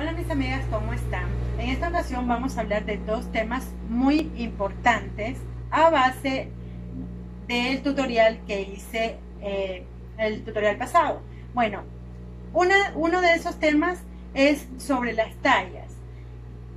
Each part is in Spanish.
Hola mis amigas, ¿cómo están? En esta ocasión vamos a hablar de dos temas muy importantes a base del tutorial que hice eh, el tutorial pasado. Bueno, una, uno de esos temas es sobre las tallas.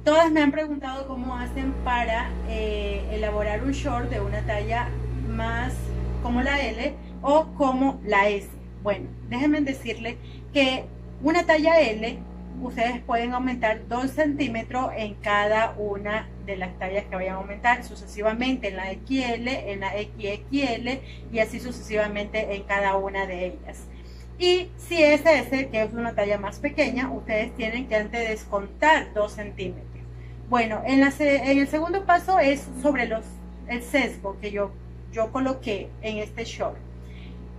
Todas me han preguntado cómo hacen para eh, elaborar un short de una talla más como la L o como la S. Bueno, déjenme decirle que una talla L ustedes pueden aumentar 2 centímetros en cada una de las tallas que vayan a aumentar sucesivamente en la XL, en la XXL y así sucesivamente en cada una de ellas. Y si es SS, que es una talla más pequeña, ustedes tienen que antes descontar 2 centímetros. Bueno, en, en, el segundo paso es sobre los, el sesgo que yo, yo coloqué en este short.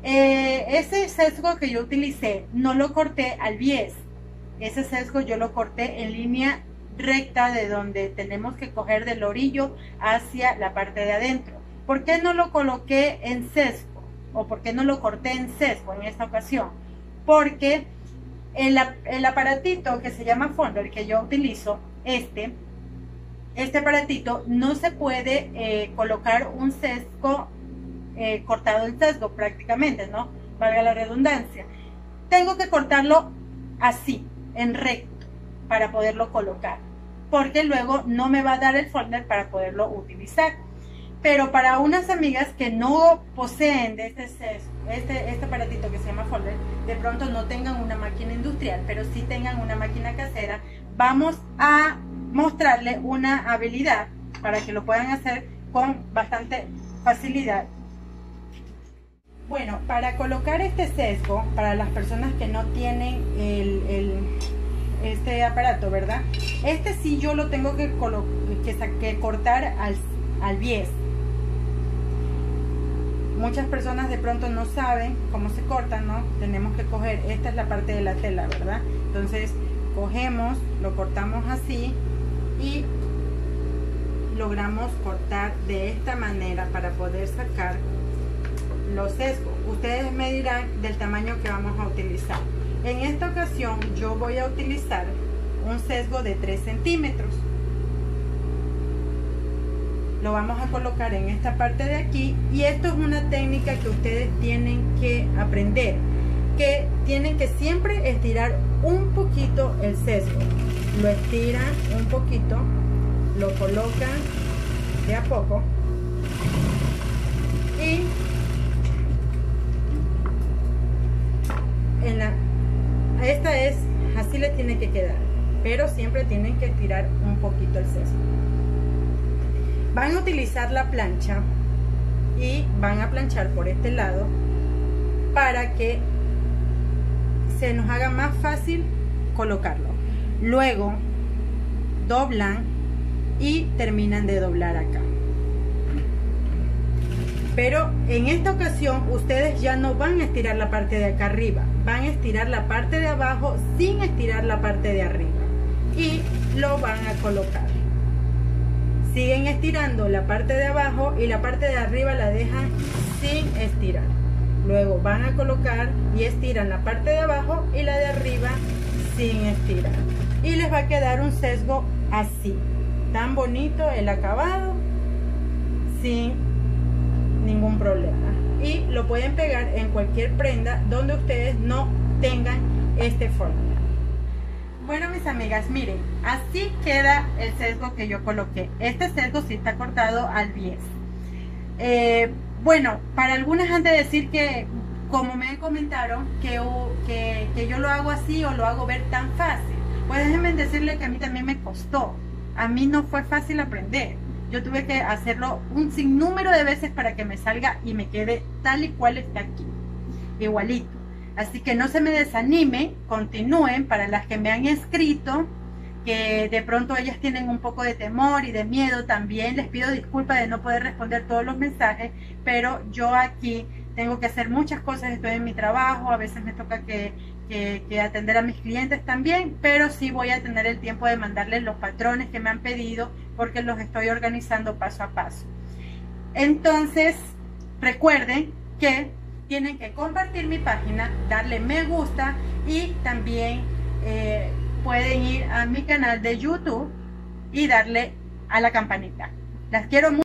Eh, ese sesgo que yo utilicé no lo corté al bies, ese sesgo yo lo corté en línea recta de donde tenemos que coger del orillo hacia la parte de adentro. ¿Por qué no lo coloqué en sesgo? ¿O por qué no lo corté en sesgo en esta ocasión? Porque el, aparatito que se llama el que yo utilizo, este, este aparatito no se puede eh, colocar un sesgo eh, cortado en sesgo prácticamente, ¿no? Valga la redundancia. Tengo que cortarlo así, en recto para poderlo colocar porque luego no me va a dar el folder para poderlo utilizar pero para unas amigas que no poseen este, este, este aparatito que se llama folder, de pronto no tengan una máquina industrial, pero sí tengan una máquina casera, vamos a mostrarle una habilidad para que lo puedan hacer con bastante facilidad. Bueno, para colocar este sesgo, para las personas que no tienen el, este aparato, ¿verdad? Este sí yo lo tengo que, que, cortar al, al bies. Muchas personas de pronto no saben cómo se corta, ¿no? Tenemos que coger, esta es la parte de la tela, ¿verdad? Entonces, cogemos, lo cortamos así y logramos cortar de esta manera para poder sacar los sesgos. Ustedes me dirán del tamaño que vamos a utilizar. En esta ocasión yo voy a utilizar un sesgo de 3 centímetros. Lo vamos a colocar en esta parte de aquí y esto es una técnica que ustedes tienen que aprender. Que tienen que siempre estirar un poquito el sesgo. Lo estiran un poquito, lo colocan de a poco siempre tienen que estirar un poquito el sesgo. Van a utilizar la plancha y van a planchar por este lado para que se nos haga más fácil colocarlo. Luego doblan y terminan de doblar acá. Pero en esta ocasión ustedes ya no van a estirar la parte de acá arriba, van a estirar la parte de abajo sin estirar la parte de arriba y lo van a colocar. Siguen estirando la parte de abajo y la parte de arriba la dejan sin estirar. Luego van a colocar y estiran la parte de abajo y la de arriba sin estirar. Y les va a quedar un sesgo así. Tan bonito el acabado sin ningún problema. Y lo pueden pegar en cualquier prenda donde ustedes no tengan este formato. Bueno, mis amigas, miren, así queda el sesgo que yo coloqué. Este sesgo sí está cortado al 10. Eh, bueno, para algunas han de decir que, como me comentaron, que, que, que yo lo hago así o lo hago ver tan fácil. Pues déjenme decirle que a mí también me costó. A mí no fue fácil aprender yo tuve que hacerlo un sinnúmero de veces para que me salga y me quede tal y cual está aquí, igualito. Así que no se me desanime, continúen para las que me han escrito, que de pronto ellas tienen un poco de temor y de miedo también. Les pido disculpas de no poder responder todos los mensajes, pero yo aquí tengo que hacer muchas cosas, estoy en mi trabajo, a veces me toca que que, atender a mis clientes también, pero sí voy a tener el tiempo de mandarles los patrones que me han pedido porque los estoy organizando paso a paso. Entonces, recuerden que tienen que compartir mi página, darle me gusta y también eh, pueden ir a mi canal de YouTube y darle a la campanita. Las quiero mucho.